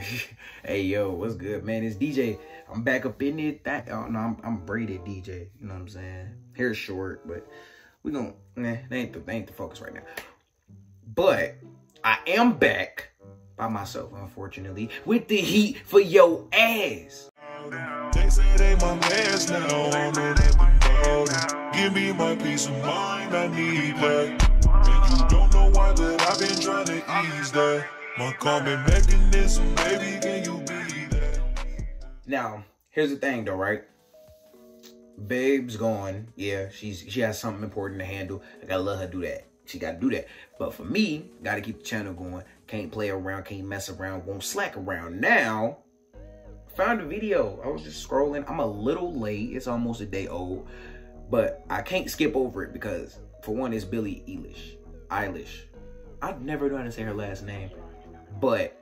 hey yo, what's good, man? It's DJ. I'm back up in it. That oh no, I'm, I'm braided DJ. You know what I'm saying? Hair short, but we gonna nah, they ain't the that ain't the focus right now. But I am back by myself, unfortunately, with the heat for your ass. They say they my mans now. Give me my peace of mind, I need that. And you don't know why, but I've been trying to ease that. My calming mechanism, baby, can you be that? Now, here's the thing though, right? Babe's gone. Yeah, she's she has something important to handle. I gotta let her do that. She gotta do that. But for me, gotta keep the channel going. Can't play around, can't mess around, won't slack around. Now, found a video. I was just scrolling. I'm a little late. It's almost a day old. But I can't skip over it because for one, it's Billie Eilish. Eilish. I've never know how to say her last name. But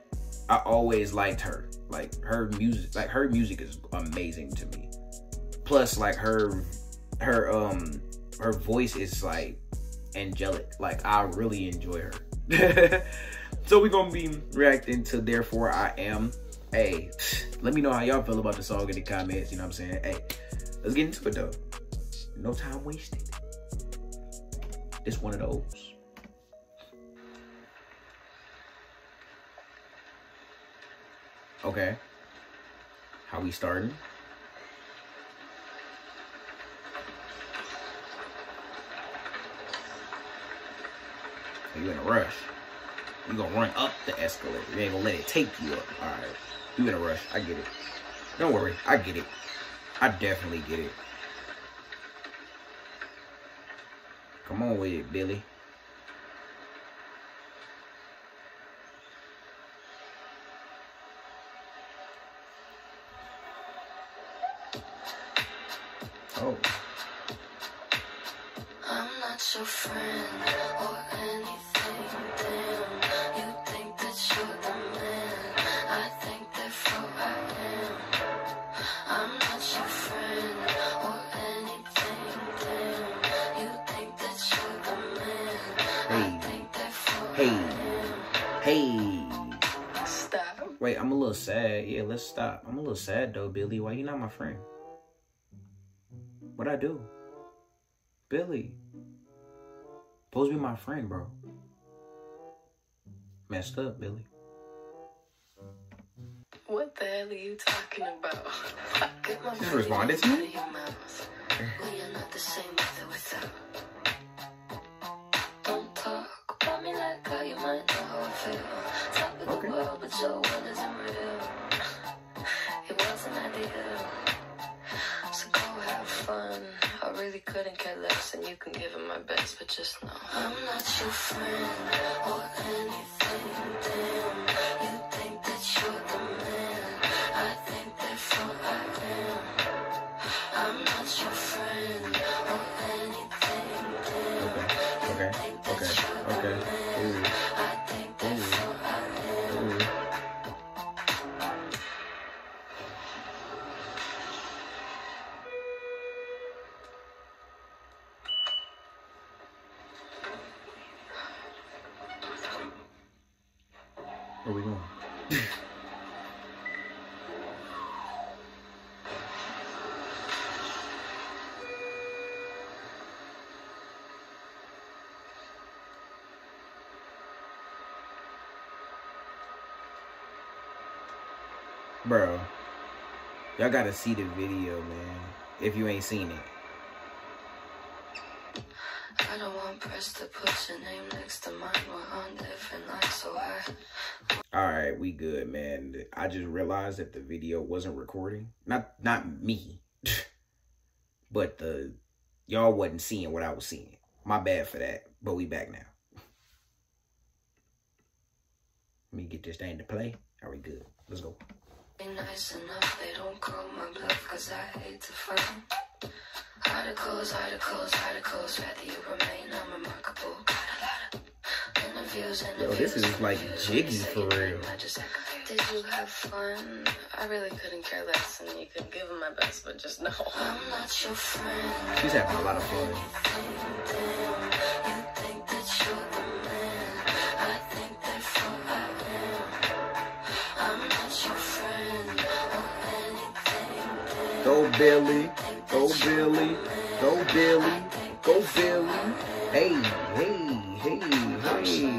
I always liked her. Like her music, like her music is amazing to me. Plus, like her, her um, her voice is like angelic. Like I really enjoy her. so we're gonna be reacting to "Therefore I Am." Hey, let me know how y'all feel about the song in the comments. You know what I'm saying? Hey, let's get into it though. No time wasted. This one of those. Okay. How we starting? You in a rush. You gonna run up the escalator. You ain't gonna let it take you up. Alright. You in a rush. I get it. Don't worry. I get it. I definitely get it. Come on with it, Billie. Oh. I'm not your friend or anything. Damn, you think that you're the man. I think therefore I am. I'm not your friend or anything. Damn, you think that you're the man. I Hey. think therefore Hey. I. Hey. Stop. Wait, I'm a little sad. Yeah, let's stop. I'm a little sad though, Billie. Why you not my friend? I do? Billie. Supposed to be my friend, bro. Messed up, Billie. What the hell are you talking about? Get my Just money responded to me? out of your mouth. We are not the same with or without. Don't talk about me like how you might know how I feel. Top of the Okay. world, but your couldn't and you can give it my best, but just know I'm not your friend or anything. Damn, you think that you're the man. I think therefore I am. I'm not your friend or anything. Damn, Okay. Okay. Okay. Okay. Ooh. Where we going? Bro, y'all gotta see the video, man. If you ain't seen it. I don't want press to put your name next to mine. We're on different lines, so I All right, we good, man. I just realized that the video wasn't recording. Not not me, but the y'all wasn't seeing what I was seeing. My bad for that. But we back now. Let me get this thing to play. Are we good? Let's go. be nice enough. They don't call my bluff, cause I hate to. Articles, articles, articles. Rather you remain unremarkable. Yo, this is like jiggy for real. Did you have fun? I really couldn't care less, and you could give them my best, but just know I'm not your friend. She's having a lot of fun. Go Billie, go Billie, go Billie, go Billie. Hey, hey, hey, hey.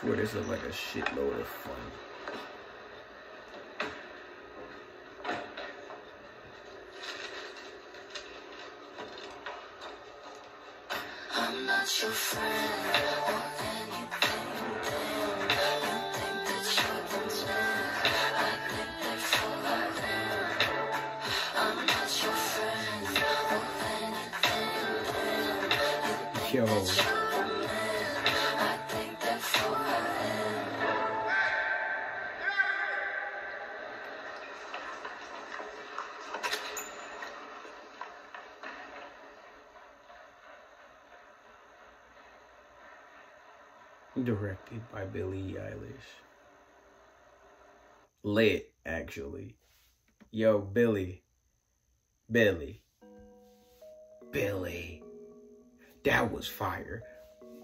swear this looks like a shitload of fun. I'm not your friend or directed by Billie Eilish. Lit, actually. Yo, Billie. Billie. Billie. That was fire.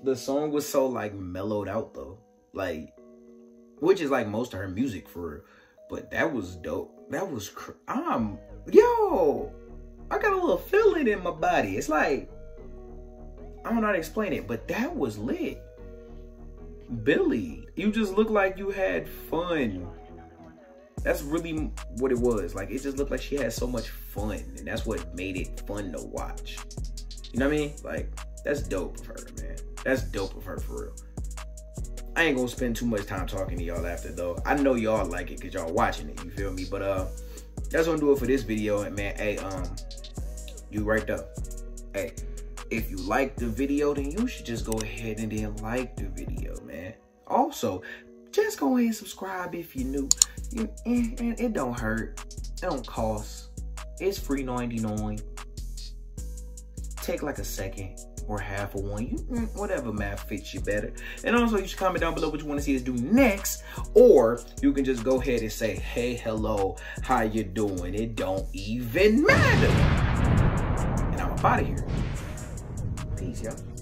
The song was so like mellowed out though. Like which is like most of her music for real. But that was dope. That was I'm yo. I got a little feeling in my body. It's like I don't know how to explain it, but that was lit. Billie, you just look like you had fun. That's really what it was. Like it just looked like she had so much fun, and that's what made it fun to watch. You know what I mean? Like that's dope of her, man. That's dope of her for real. I ain't gonna spend too much time talking to y'all after though. I know y'all like it because y'all watching it. You feel me? But uh, that's gonna do it for this video. And man, hey, um, you right there. Hey, if you like the video, then you should just go ahead and then like the video. Also, just go ahead and subscribe if you're new. You, and, and it don't hurt. It don't cost. It's free 99. Take like a second or half of one. You, mm, whatever math fits you better. And also, you should comment down below what you want to see us do next. Or you can just go ahead and say, hey, hello, how you doing? It don't even matter. And I'm up out of here. Peace, y'all.